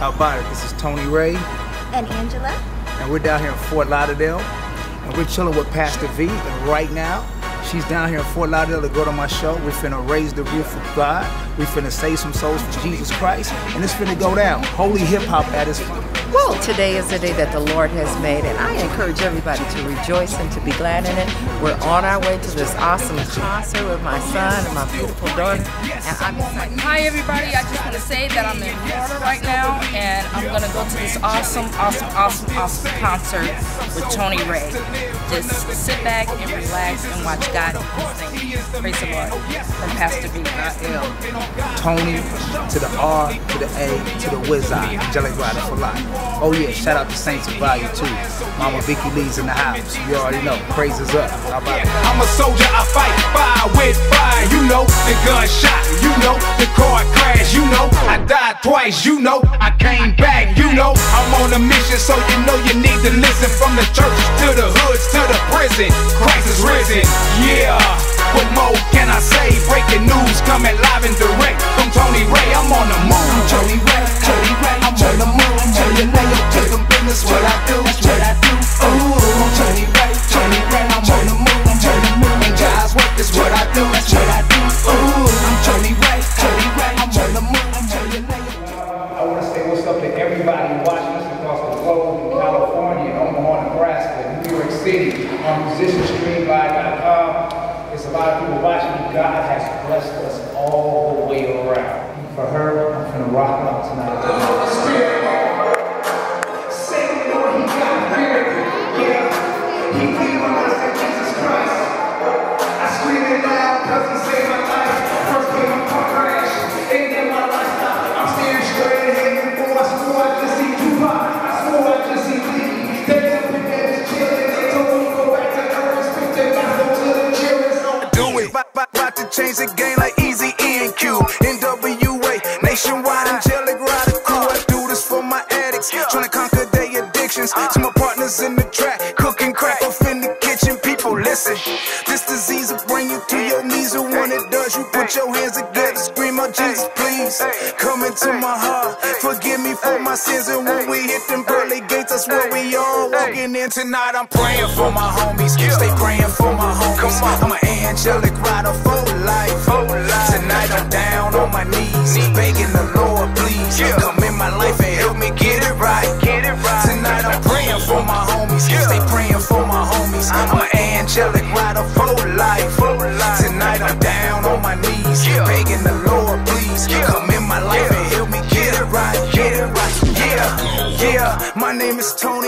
How about it? This is Tony Ray. And Angela. And we're down here in Fort Lauderdale. And we're chilling with Pastor V. And right now, she's down here in Fort Lauderdale to go to my show. We're finna raise the roof of God. We finna save some souls for Jesus Christ. And it's finna go down. Holy hip hop at its well, today is the day that the Lord has made, and I encourage everybody to rejoice and to be glad in it. We're on our way to this awesome concert with my son and my beautiful daughter, and I'm. Hi, everybody. I just want to say that I'm in Florida right now, and I'm going to go to this awesome, awesome, awesome, awesome concert with Tony Ray. Just sit back and relax and watch God sing. Praise the Lord. From Pastor B. Tony to the R to the A to the Wizard, Angelic Rider for life. Oh yeah, shout out to Saints of Value too. Mama Vicky Lee's in the house. You already know. Praises up. I'm a soldier, I fight fire with fire. You know the gunshot. You know the car crash. You know I died twice. You know I came back. You know I'm on a mission, so you know you need to listen from the churches to the hoods to the prison. Christ is risen. Yeah. What more can I say? Breaking news coming live and direct from Tony Ray. I'm on the move. Tony Ray, Tony Ray, I'm on the move. Ray, take them business. What I do, what I do. Ooh, the game like Easy E and Q. NWA, nationwide angelic rider crew. I do this for my addicts, trying to conquer their addictions. To my partners in the track, cooking crack off in the kitchen. People, listen. This disease will bring you to your knees, and when it does, you put your hands together, scream out Jesus, please. Come into my heart, forgive me for my sins, and when we hit them pearly gates, that's where we all walking in tonight. I'm praying for my homies, stay praying for my homies. I'm an angelic rider on my knees, begging the Lord, please come in my life and help me get it right. Tonight I'm praying for my homies, stay praying for my homies. I'm an angelic rider for life. Tonight I'm down on my knees, begging the Lord, please come in my life and help me get it right. Get it right. Yeah, yeah. My name is Tony,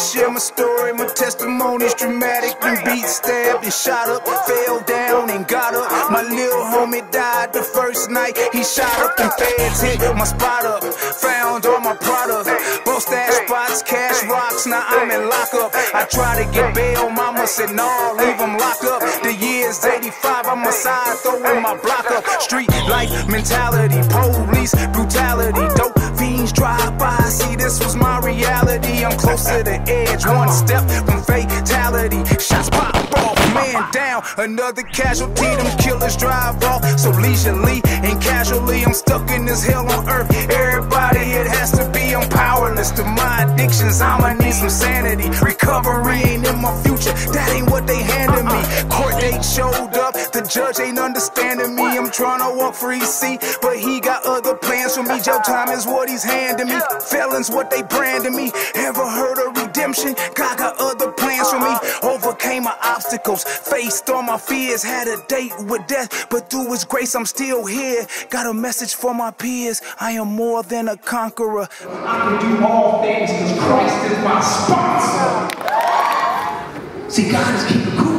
share my story. My testimony's dramatic. Been beat, stabbed, and shot up. Fell down and got up. My little homie died the first night. He shot up and feds hit my spot up. Found all my product. Both stash spots, cash rocks. Now I'm in lockup. I try to get bail. Mama said, no, leave him locked up. The year's 85. I'm a side throwing my block up. Street life mentality. Police brutality. Dope fiends drive by. See, this was my reality. I'm close to the edge, one step from fatality. Shots pop off, man down. Another casualty, them killers drive off. So leisurely and casually, I'm stuck in this hell on earth. Everybody, it has to be. I'm powerless to my addictions. I'ma need some sanity. Recovery ain't in my future. That ain't what they handed me. Court date showed up. The judge ain't understanding me. I'm trying to walk free, see, but he got other plans for me. Jail time is what he's handing me. Felons, what they branding me. Ever heard of redemption? God got other plans for me. Overcame my obstacles, faced all my fears, had a date with death, but through His grace I'm still here. Got a message for my peers. I am more than a conqueror. I can do all things because Christ is my sponsor. See, God is keeping cool.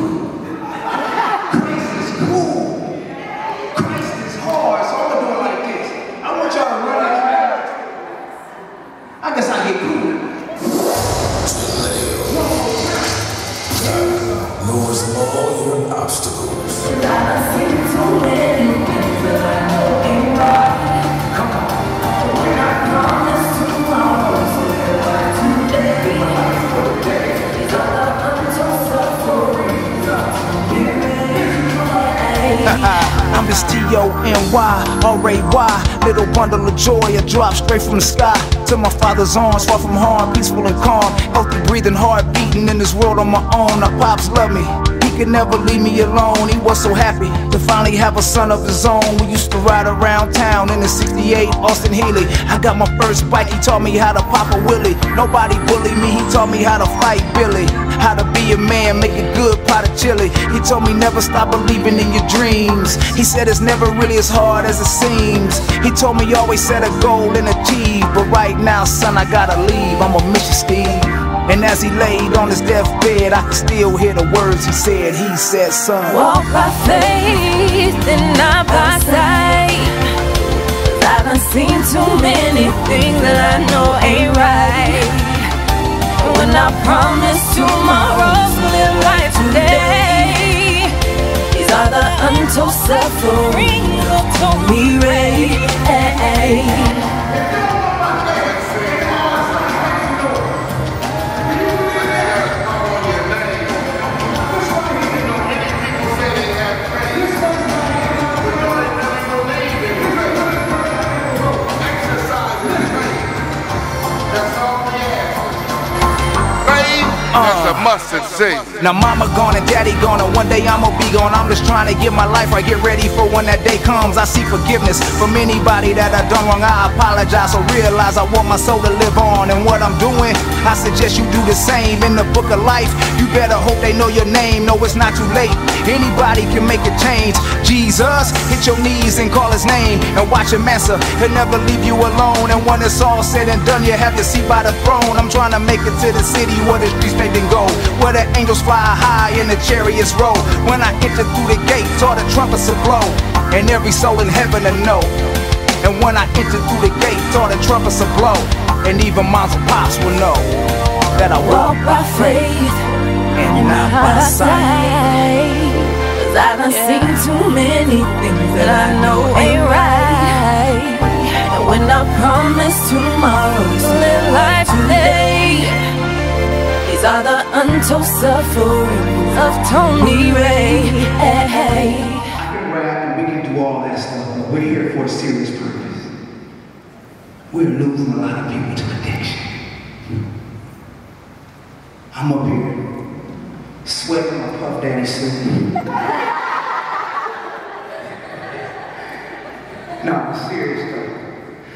R-A-Y, little bundle of joy, a drop straight from the sky to my father's arms, far from harm, peaceful and calm, healthy breathing, heart beating in this world on my own. My pops love me. Could never leave me alone. He was so happy to finally have a son of his own. We used to ride around town in the 68 Austin Healey. I got my first bike. He taught me how to pop a willie. Nobody bullied me. He taught me how to fight Billy. How to be a man, make a good pot of chili. He told me never stop believing in your dreams. He said it's never really as hard as it seems. He told me always set a goal and achieve. But right now, son, I gotta leave. I'm a mission, Steve. And as he laid on his deathbed, I could still hear the words he said. He said, son, walk by faith and not by sight. I done seen too many things that I know ain't right. When I promise tomorrow's live life today. These are the untold sufferings of Tony Ray. Mustard seed. Now mama gone and daddy gone and one day I'ma be gone. I'm just trying to get my life right, get ready for when that day comes. I seek forgiveness from anybody that I done wrong. I apologize, so realize I want my soul to live on. And what I'm doing, I suggest you do the same. In the book of life, you better hope they know your name. No, it's not too late, anybody can make a change. Jesus, hit your knees and call his name And watch him answer, he'll never leave you alone. And when it's all said and done, you have to see by the throne. I'm trying to make it to the city where the streets paved and go Where the angels fly high and the chariots roll When I enter through the gates, all the trumpets will blow And every soul in heaven will know. And when I enter through the gates, all the trumpets will blow And even moms and pops will know That I walk by faith and not by sight Cause I done seen too many things that I know ain't right. And when I promise tomorrow to live life today These are the untold sufferings of Tony Ray. I can rap and we can do all that stuff, but we're here for a serious purpose. We're losing a lot of people to addiction. I'm up here sweating my Puff Daddy no, I'm serious though.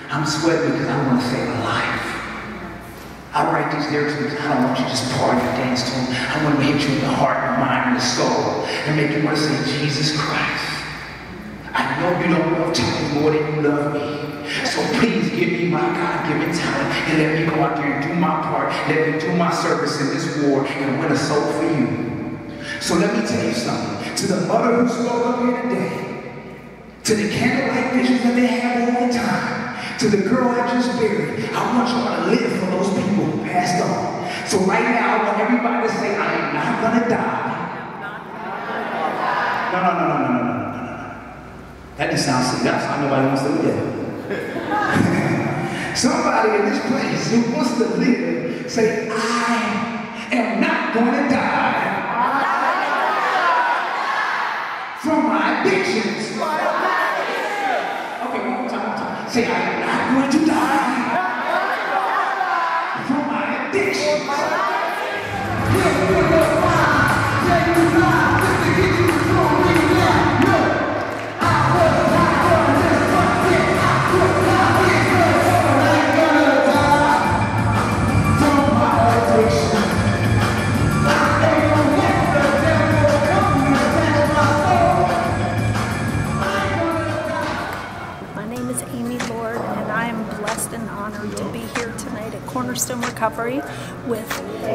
I'm sweating because I want to save a life. I write these lyrics because I don't want you to just party and dance to them. I want to hit you in the heart, the mind, and the soul, and make you want to say, Jesus Christ. I know you don't love Tony more than you love me. So please give me my God-given talent and let me go out there and do my part. Let me do my service in this war and win a soul for you. So let me tell you something. To the mother who spoke up here today, to the candlelight visions that they have all the time, to the girl I just buried, I want y'all to live for those people who passed on. So right now, I want everybody to say, I am not going to die. No, no, no, no, no, no, no, no. That just sounds silly. That's why nobody wants to live. somebody in this place who wants to live say, I am not going to die. Addictions. Okay, one more time, one time. Say, I am not going to die from my addictions. Cornerstone Recovery with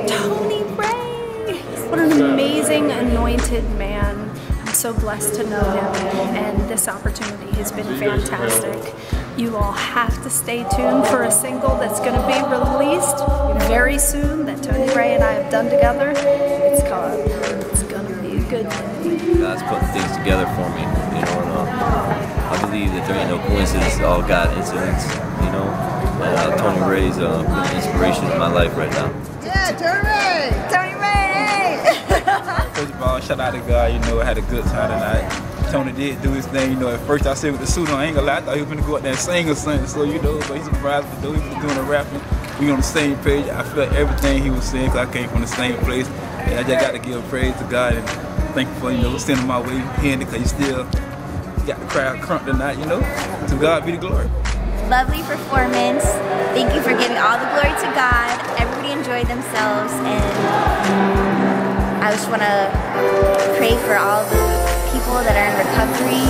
Tony Ray. What an amazing, anointed man. I'm so blessed to know him, and this opportunity has been fantastic. You all have to stay tuned for a single that's going to be released very soon that Tony Ray and I have done together. It's called It's Gonna Be a Good Day. God's putting things together for me, you know, and uh, I believe that there ain't no coincidence, all God incidents, you know, and uh, Tony Ray's uh, been an inspiration in my life right now. Yeah, Tony Ray! Tony Ray! First of all, shout out to God, you know, I had a good time tonight. Tony did do his thing. You know, at first I said with the suit on, I ain't gonna lie, I thought he was gonna go out there and sing or something. So you know, but he surprised me though. He was doing the rapping. We on the same page. I felt everything he was saying because I came from the same place. And I just got to give praise to God and thank you for you know sending my way, hearing it because you still got the crowd crunk tonight. You know, to God be the glory. Lovely performance. Thank you for giving all the glory to God. Everybody enjoyed themselves and I just want to pray for all the people that are in recovery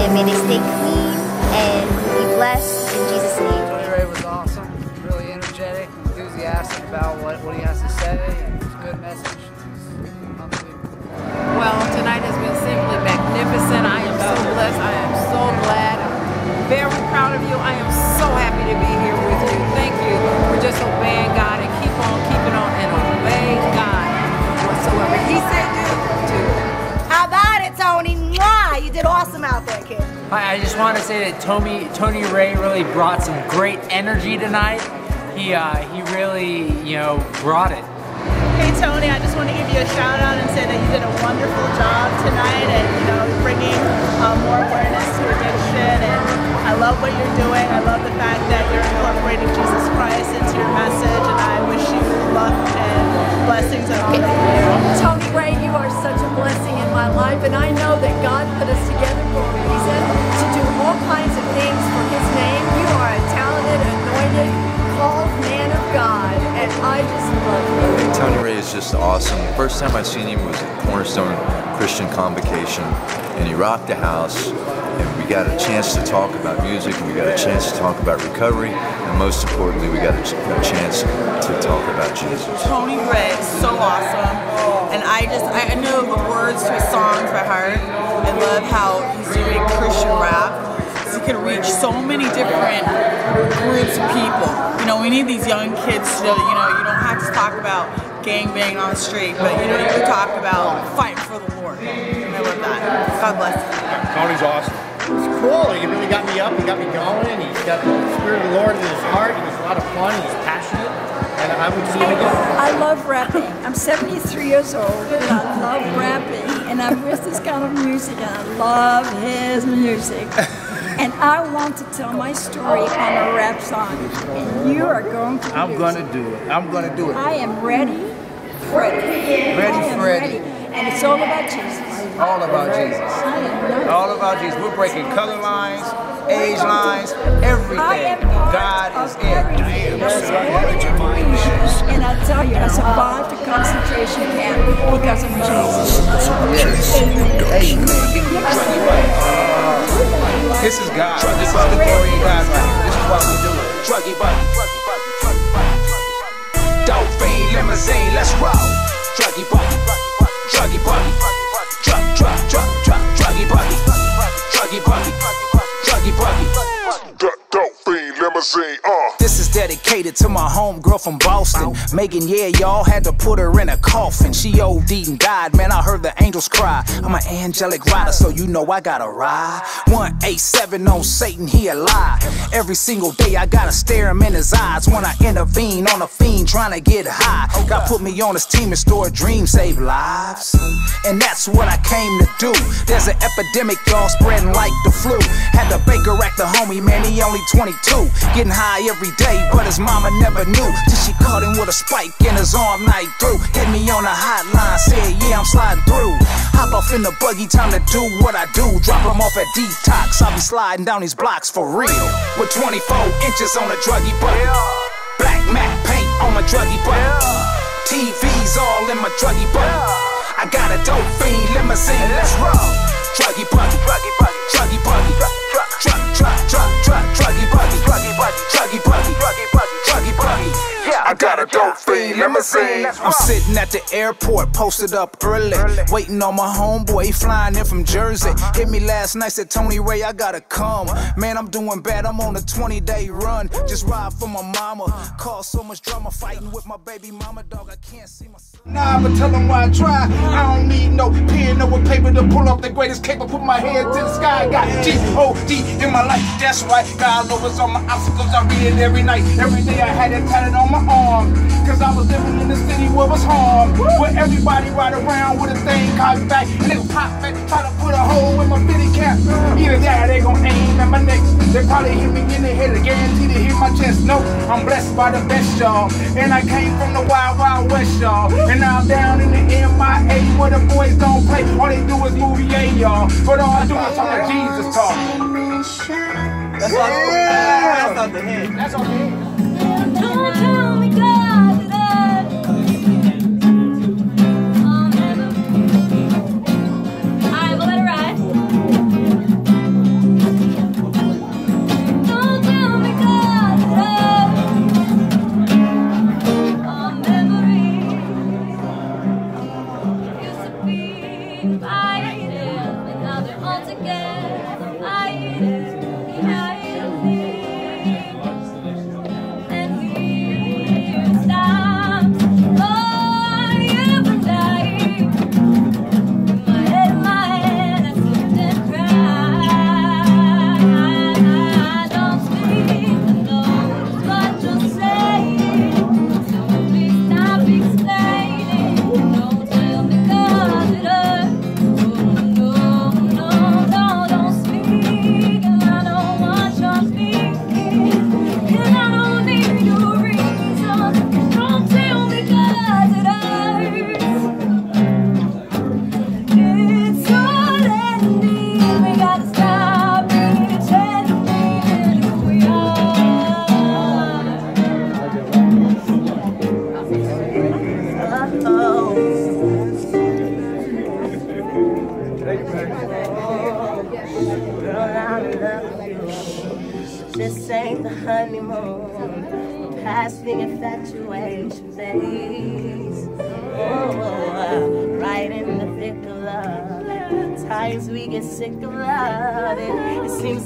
and may they stay clean and be blessed in Jesus' name. Tony Ray was awesome, really energetic, enthusiastic about what, what he has to say, and it's a good message. Well, tonight has been simply magnificent. I am so oh. blessed. I am so glad. I'm very proud of you. I am so happy to be here with you. Thank you for just obeying God and keep on keeping on and obey God. Whatsoever He said do, do. How about it, Tony? Mwah! You did awesome out there, kid. I I just want to say that Tony Tony Ray really brought some great energy tonight. He uh, he really you know brought it. Tony, I just want to give you a shout out and say that you did a wonderful job tonight and you know bringing uh, more awareness to addiction and I love what you're doing. I love the fact that you're incorporating Jesus Christ into your message and I wish you luck and blessings on all you. Tony Ray, you are such a blessing in my life, and I know that God put us together for a reason to do all kinds of things Just awesome. The first time I seen him was at Cornerstone Christian Convocation, and he rocked the house. And we got a chance to talk about music, and we got a chance to talk about recovery, and most importantly, we got a, ch- a chance to talk about Jesus. Tony is so awesome, and I just I know the words to his songs by heart. I love how he's doing Christian rap. He can reach so many different groups of people. You know, we need these young kids to. You know, you don't have to talk about gang bang on the street, but you know, you can talk about fighting for the Lord. And I love that. God bless. Tony's awesome. It's cool. He really got me up. He got me going. He's got the Spirit of the Lord in his heart. He's a lot of fun. He's passionate. And I would see him again. I love rapping. I'm 73 years old, and I love rapping, and I'm with this kind of music, and I love his music. And I want to tell my story on a rap song, and you are going to. I'm gonna do it. I'm gonna do it. I am ready, Freddie. Ready, I am Freddie. And it's all about Jesus. All about Jesus. I am not. All about Jesus. We're breaking color lines, age lines, everything. God is in. And I tell you, I survived a concentration camp because of Jesus. This is God. This is the glory of God. This is why we do it. Druggy buddy. Dope fiend limousine, let's roll. Druggy buddy. Druggy buddy. Limousine, uh. This is dedicated to my homegirl from Boston. Megan, yeah, y'all had to put her in a coffin. She OD'd and died, man. I heard the angels cry. I'm an angelic rider, so you know I gotta ride. 187 on Satan, he a lie. Every single day I gotta stare him in his eyes when I intervene on a fiend trying to get high. God put me on his team and store dreams, save lives. And that's what I came to do. There's an epidemic, y'all spreading like the flu. Had to Baker act the homie, man, he only 22. Getting high every day, but his mama never knew. Till she caught him with a spike in his arm night through. Hit me on the hotline, said, Yeah, I'm sliding through. Hop off in the buggy, time to do what I do. Drop him off at detox, I'll be sliding down these blocks for real. With 24 inches on a druggy butt. Black matte paint on my druggy butt. TVs all in my druggy butt. I got a dope fiend limousine, let's roll. Druggy buggy, druggy buggy, druggy buggy, truck, truck, truck, truck, truck, druggy buggy, I got a dope fiend limousine. I'm sitting at the airport, posted up early, waiting on my homeboy he flying in from Jersey. Uh-huh. Hit me last night, said Tony Ray, I gotta come. Man, I'm doing bad. I'm on a 20 day run. Just ride for my mama. Cause so much drama, fighting with my baby mama dog. I can't see my. Nah, but tell them why I try. I don't need no pen or paper to pull off the greatest cape. I put my head to the sky. Got G-O-D in my life. That's right. God knows all my obstacles. I read it every night. Every day I had it tatted on my arm. Cause I was was living in the city where it was home. Where everybody ride around with a thing cocked back. And they gon' pop back, try to put a hole in my fitty cap. Either that or they gon' aim at my neck. They probably hit me in the head, I guarantee to hit my chest. No, I'm blessed by the best, y'all. And I came from the wild, wild west, y'all. And now I'm down in the MIA where the boys don't play. All they do is movie A, y'all. But all I do is talk to Jesus talk. That's all. That's not the hint. That's on the hint.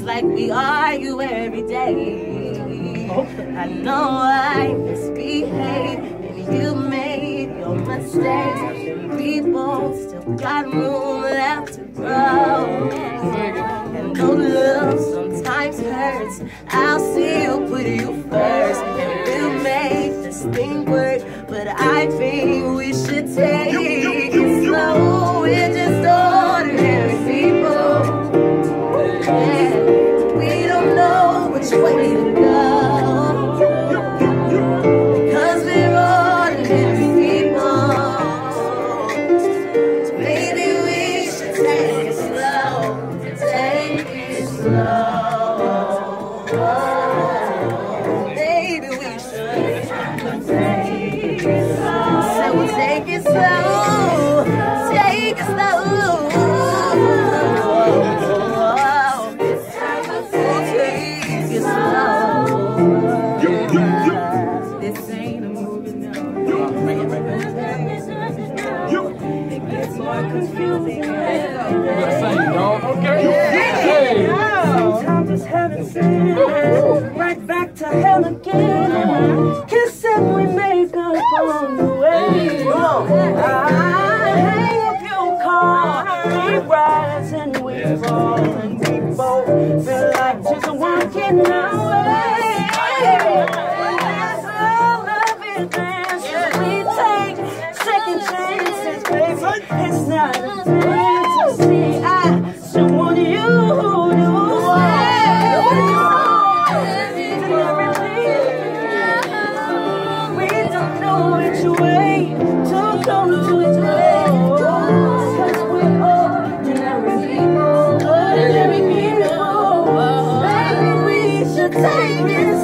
Like we argue every day. I know I misbehaved, and you made your mistakes. We both still got room left to grow. And though love sometimes hurts, I'll still put you first. And we'll make this thing work. But I think we should take rise and we fall. And we both feel like just way. kindness.